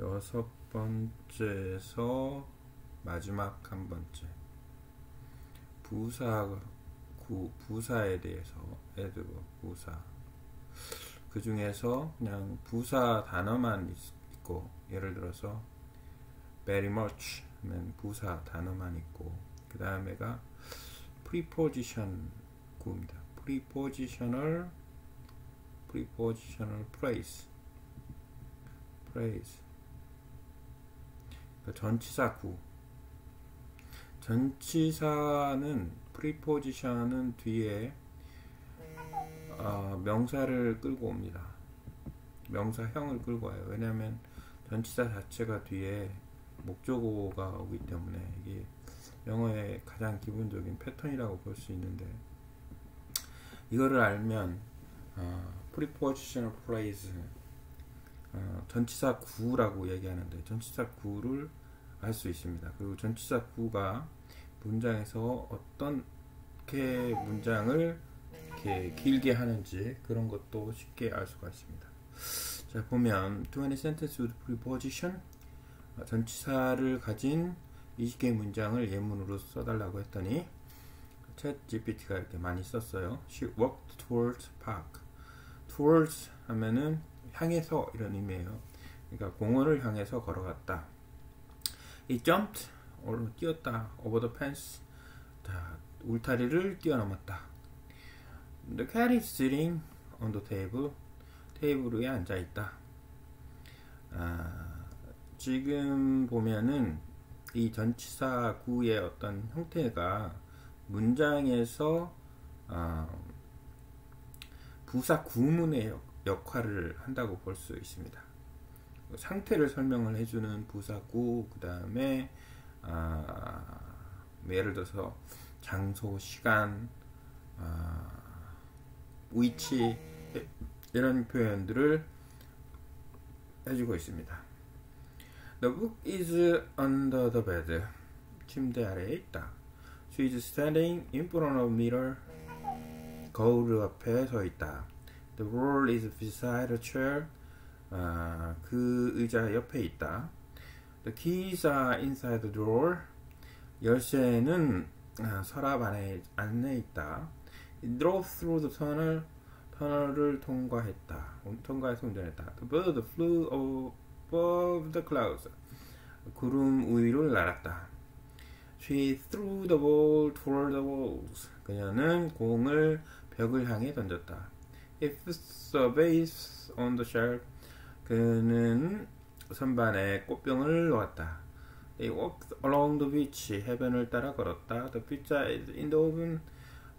여섯 번째에서 마지막 한 번째. 부사 구 부사에 대해서 에드버 부사. 그 중에서 그냥 부사 단어만 있고 예를 들어서 very much 는 부사 단어만 있고 그 다음에가 preposition 구입니다. prepositional prepositional phrase phrase 그 전치사 구 전치사는 preposition은 뒤에 어, 명사를 끌고 옵니다. 명사형을 끌고 와요. 왜냐하면 전치사 자체가 뒤에 목적어가 오기 때문에 이게 영어의 가장 기본적인 패턴이라고 볼 수 있는데 이거를 알면 어, prepositional phrase 어, 전치사 구라고 얘기하는데 전치사 구를 알 수 있습니다. 그리고 전치사 구가 문장에서 어떻게 문장을 이렇게 길게 하는지 그런 것도 쉽게 알 수가 있습니다. 자 보면 20 sentence with preposition 전치사를 가진 20개의 문장을 예문으로 써달라고 했더니 챗 GPT가 이렇게 많이 썼어요. She walked towards park. towards 하면은 향해서 이런 의미예요. 그러니까 공원을 향해서 걸어갔다. He jumped, 뛰었다. over the fence. 자, 울타리를 뛰어넘었다. The cat is sitting on the table. 테이블 위에 앉아 있다. 아, 지금 보면은 이 전치사 구의 어떤 형태가 문장에서 어, 부사 구문의 역할을 한다고 볼 수 있습니다. 상태를 설명을 해주는 부사구 그 다음에 아, 예를 들어서 장소, 시간, 아, 위치 이런 표현들을 해주고 있습니다. The book is under the bed. 침대 아래에 있다. She is standing in front of mirror. 거울 앞에 서 있다. The roll is beside a chair. 아, 그 의자 옆에 있다. The keys are inside the drawer. 열쇠는 아, 서랍 안에 안에 있다. It drove through the tunnel. 터널을 통과했다. 통과해서 운전했다. The bird flew above the clouds. 구름 위로 날았다. She threw the ball toward the walls. 그녀는 공을 벽을 향해 던졌다. A vase on the shelf. 그는 선반에 꽃병을 놓았다. They walked along the beach. 해변을 따라 걸었다. The pizza is in the oven.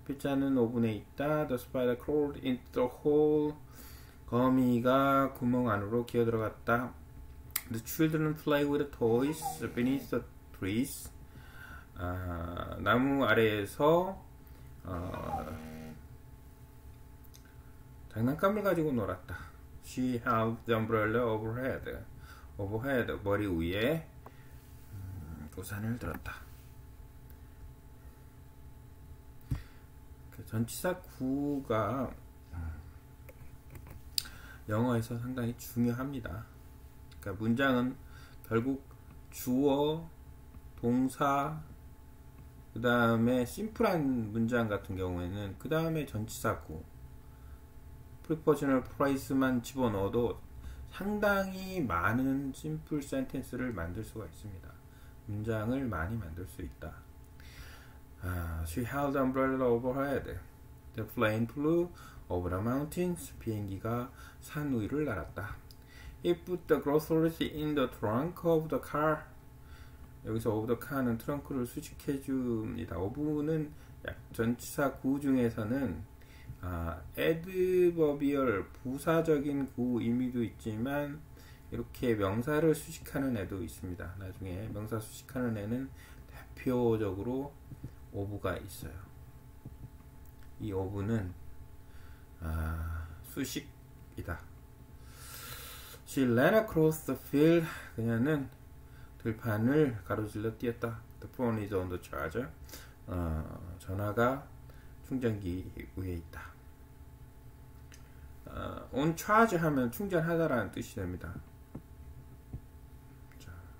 피자는 오븐에 있다. The spider crawled into the hole. 거미가 구멍 안으로 기어 들어갔다. The children play with toys beneath the trees. 아, 나무 아래에서 어, 장난감을 가지고 놀았다. She held the umbrella overhead. overhead 머리 위에 음, 우산을 들었다. 그 전치사구가 영어에서 상당히 중요합니다. 그러니까 문장은 결국 주어, 동사, 그 다음에 심플한 문장 같은 경우에는 그 다음에 전치사구 prepositional phrase만 집어넣어도 상당히 많은 simple sentence를 만들 수가 있습니다. 문장을 많이 만들 수 있다. 아, she held the umbrella overhead. The plane flew over the mountains. 비행기가 산 위를 날았다. He put the groceries in the trunk of the car. 여기서 of the car는 트렁크를 수식해 줍니다. of는 전치사 구 중에서는 아, adverbial 부사적인 구 의미도 있지만 이렇게 명사를 수식하는 애도 있습니다. 나중에 명사 수식하는 애는 대표적으로 of가 있어요. 이 of는 아, 수식이다. She ran across the field. 그녀는 들판을 가로질러 뛰었다. The phone is on the charger. 어, 전화가 충전기 위에 있다. 어, on charge 하면 충전하다라는 뜻이 됩니다.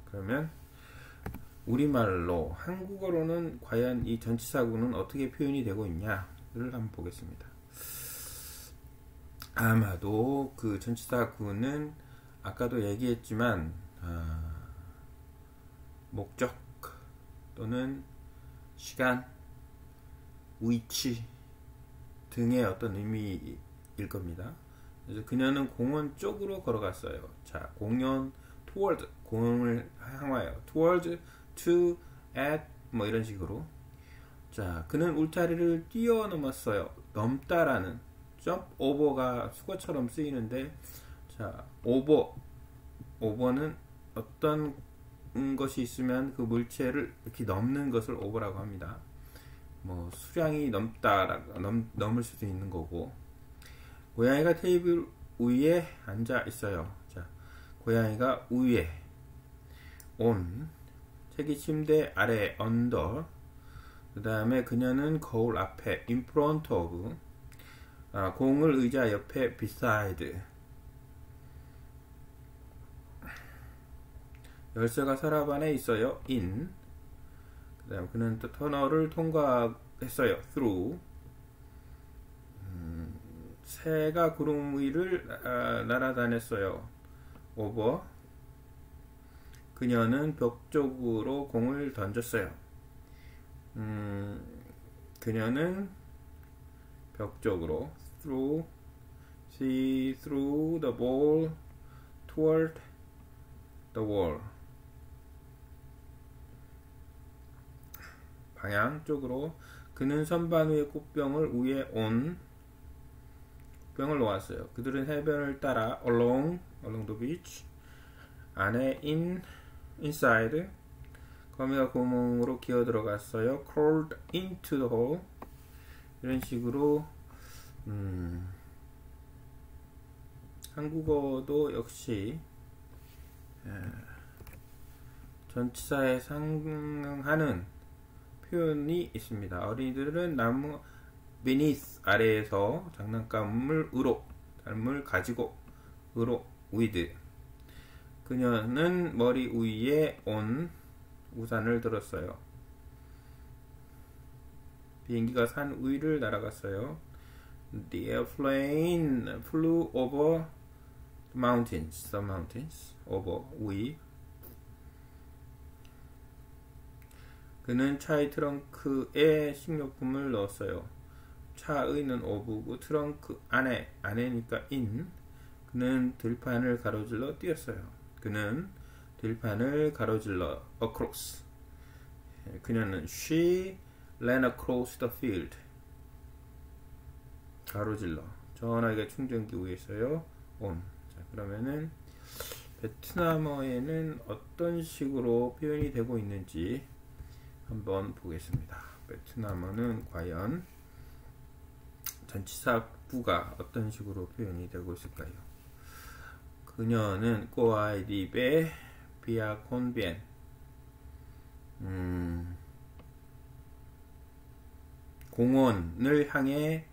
그러면 우리말로 한국어로는 과연 이 전치사구는 어떻게 표현이 되고 있냐를 한번 보겠습니다. 아마도 그 전치사구는 아까도 얘기했지만 아, 목적 또는 시간, 위치 등의 어떤 의미일 겁니다. 그래서 그녀는 공원 쪽으로 걸어갔어요. 자, 공연 toward 공원을 향하여 toward to at 뭐 이런 식으로 자, 그는 울타리를 뛰어넘었어요. 넘다라는 jump over가 수거처럼 쓰이는데 자, over over는 어떤 것이 있으면 그 물체를 이렇게 넘는 것을 오버라고 합니다. 뭐 수량이 넘다 넘, 넘을 수도 있는 거고 고양이가 테이블 위에 앉아 있어요. 자, 고양이가 위에 온 책이 침대 아래 언더 그 다음에 그녀는 거울 앞에 in front of 아, 공을 의자 옆에 beside 열쇠가 서랍 안에 있어요. in. 그 다음 그는 또 터널을 통과했어요. through. 음, 새가 구름 위를 아, 날아다녔어요. over. 그녀는 벽 쪽으로 공을 던졌어요. 음, 그녀는 벽 쪽으로 through see through the ball toward the wall 방향 쪽으로 그는 선반 위에 꽃병을 위에 온 병을 놓았어요. 그들은 해변을 따라 along along the beach 안에 in inside 거미가 구멍으로 기어 들어갔어요. crawled into the hole 이런 식으로 음, 한국어도 역시 에, 전치사에 상응하는 표현이 있습니다. 어린이들은 나무 beneath 아래에서 장난감을 으로 삶을 가지고 으로 with 그녀는 머리 위에 온 우산을 들었어요. 비행기가 산 위를 날아갔어요. The airplane flew over mountains, the mountains, over 위 그는 차의 트렁크에 식료품을 넣었어요. 차의는 오브고 트렁크 안에 안에니까 인 그는 들판을 가로질러 뛰었어요. 그는 들판을 가로질러 across 그녀는 she ran across the field 가로질러 전화기가 충전기 위에 있어요. on 자 그러면은 베트남어에는 어떤 식으로 표현이 되고 있는지 한번 보겠습니다. 베트남어는 과연 전치사구가 어떤 식으로 표현이 되고 있을까요? 그녀는 꼬아이디베 비아 콘비엔 음, 공원을 향해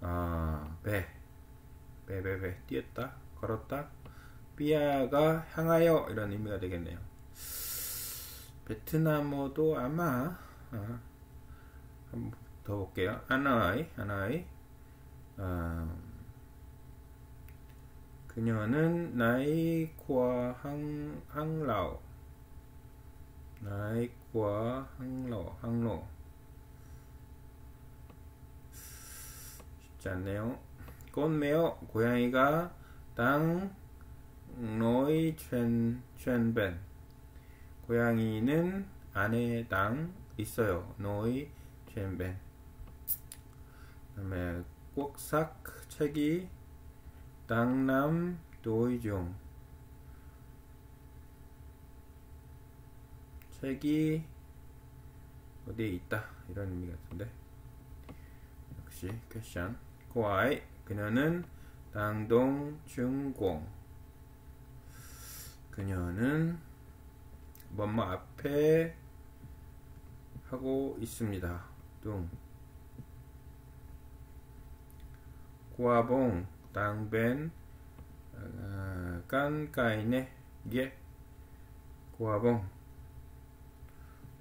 아, 배, 배, 배, 배 뛰었다, 걸었다. 비아가 향하여 이런 의미가 되겠네요. 베트남어도 아마 아, 한번 더 볼게요. 아나이, 아나이. 아, 그녀는 나이과 항, 항라오. 나이과 항로, 항로. 쉽지 않네요. 꽃매어 고양이가 땅 노이 첸, 첸벤. 고양이는 안에 당 있어요. 노이 젠벤. 그 다음에 꼭삭 책이 당남 도이종. 책이 어디에 있다 이런 의미 같은데. 역시 퀘션 고아이 그녀는 당동 중공. 그녀는 뭐뭐 앞에 하고 있습니다. 둥 고아봉 당벤 깐까이네 예 고아봉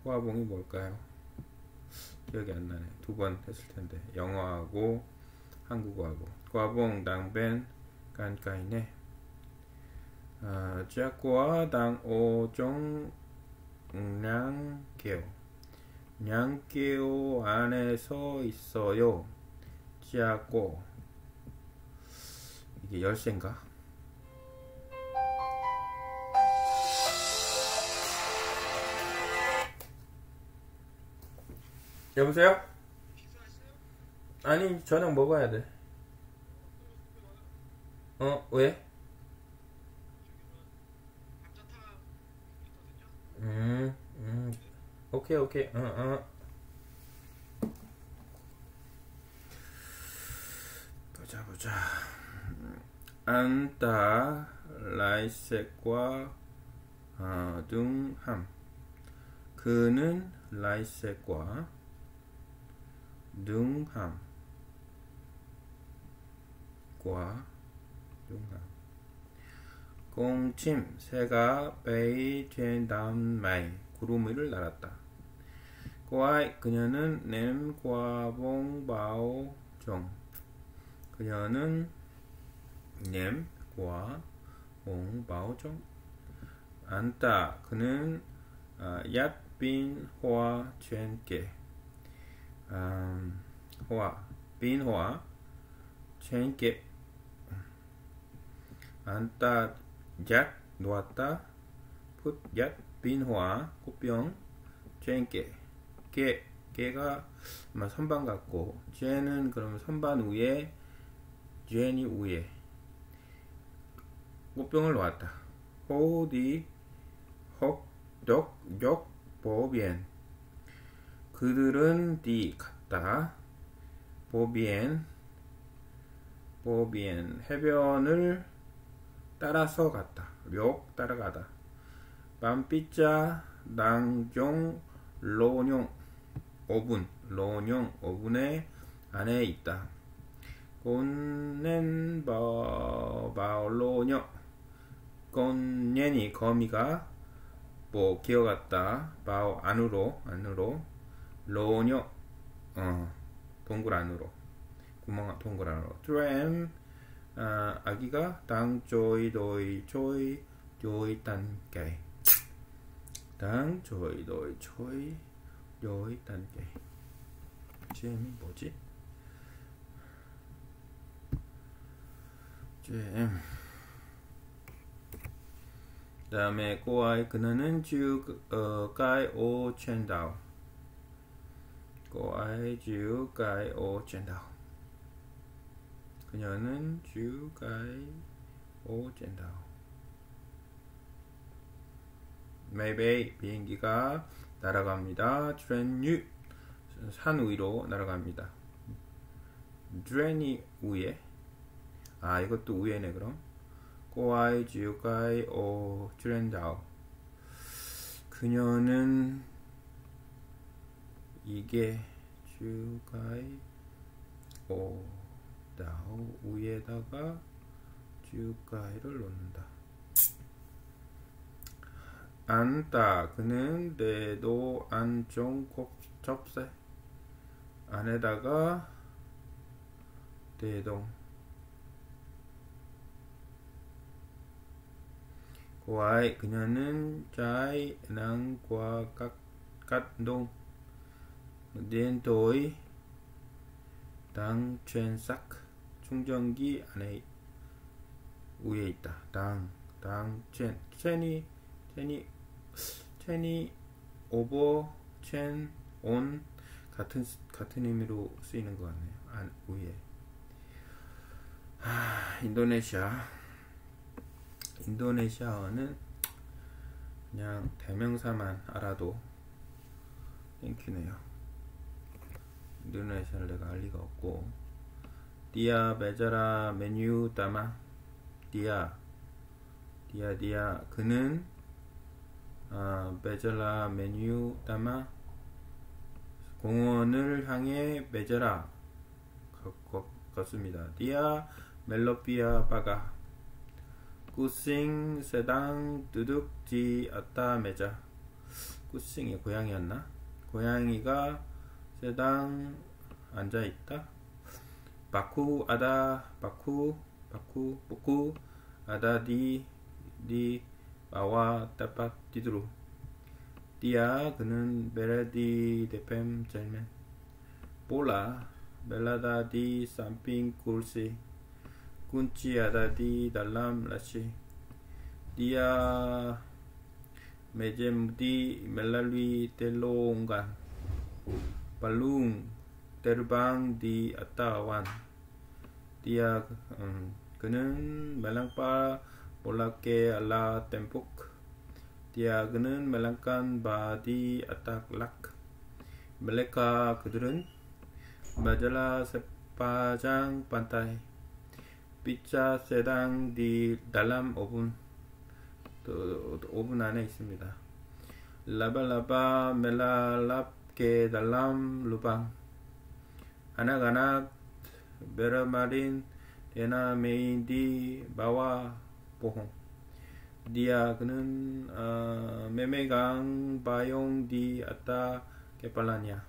고아봉이 뭘까요? 기억이 안 나네. 두 번 했을 텐데 영어하고 한국어하고 고아봉 당벤 깐까이네. 아, 짝고아 당 오 종 냥개오 냥개오 안에 서 있어요. 짝고 이게 열쇠인가? 여보세요? 아니 저녁 먹어야 돼. 어 왜? 음, 음, 오케이 오케이, 어 어. 보자 보자. 안타 라이색과 어, 둥함. 그는 라이색과 능함과 능함 공침 새가 bay trên đám mây 구름 위를 날았다. 과이 그녀는 냄과봉 바오 종 그녀는 냄과 봉바오 종 안따 그는 아, 얏빈 화 um, trên kệ anta giác 놓았다 hoa 꽃병 kệ 개 개가 아마 선반 같고 쟤는 그러면 선반 위에 쟤니 위에 꽃병을 놓았다. 호디 헉덕 역 보비엔. 그들은 디 갔다. 보비엔 보비엔 해변을 따라서 갔다. 료 따라가다. 밤비자 낭종 로뇽 오븐 로뇽 오븐의 안에 있다. 곤넨 바올로녀 곤넨이 거미가 뭐 기어갔다 바오 안으로 안으로 로녀 어, 동굴 안으로 구멍 동굴 안으로. 트램 아, 아기가 당 조이 도이 조이 조이 단게 당 조이 도이 조이 조이 단게 잼이 뭐지? 잼 다음에 꼬아이 그녀는 주 어, 까이 오 첸다오. cái ô trên đầu 그녀는 ô trên đầu maybe 비행기가 날아갑니다. 트렌유 산 위로 날아갑니다. 트렌이 위에. 아 이것도 위에네 그럼 꼬아이 지우가이 오 트렌다오. 그녀는 이게 주가이 오 다오 위에다가 주가이를 놓는다. 안다. 그는 내도 안종 접세. 안에다가 대동 고아이 그녀는 자이 낭과 깍깍동 đến tối 당 chen 싹 충전기 안에 위에 있다. 당, 당, 첸, 첸이, 첸이, 첸이 오버, 첸, 온 같은 같은 의미로 쓰이는 것 같네요. 안 위에. 하, 인도네시아. 인도네시아어는 그냥 대명사만 알아도 thank you네요. 인도네시아를 내가 알 리가 없고. Dia berjalan menuju taman dia. Dia dia. 그는 아, berjalan menuju taman 공원을 향해 berjalan 걷습니다. Dia melompati pagar Kucing sedang duduk di atas meja. Kucing이 고양이였나? 고양이가 sedang 앉아있다. Buku ada buku buku buku ada di di bawah tempat tidur dia 그는 berdiri di depan cermin. Bola berada di samping kursi kunci ada di dalam laci dia menjemudi melalui telongan palung terbang di atawan. Dia um, kenen melangpa bolake ala tempuk dia kenen melangkan badi atak lak. Mereka kederun majalah sepanjang pantai 피자 세당 디 달람 5분 또 5분 안에 있습니다. 라발라바 멜라랍게 달람 루방 아나가나 베라마린 에나 메인디 바와 보홍 dia kenen uh, memegang payung di atas kepalanya.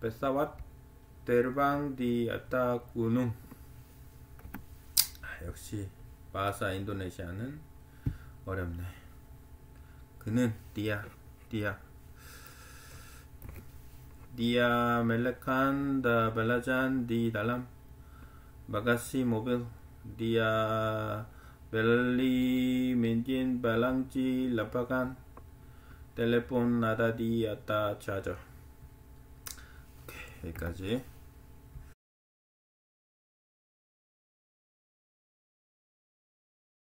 Pesawat terbang di atas gunung. 역시 바사 인도네시아는 어렵네. 그는 디아 디아 melekan da belajan di dalam bagasi mobil dia beli mesin balangci lapangan telepon ada di atas charger oke 여기까지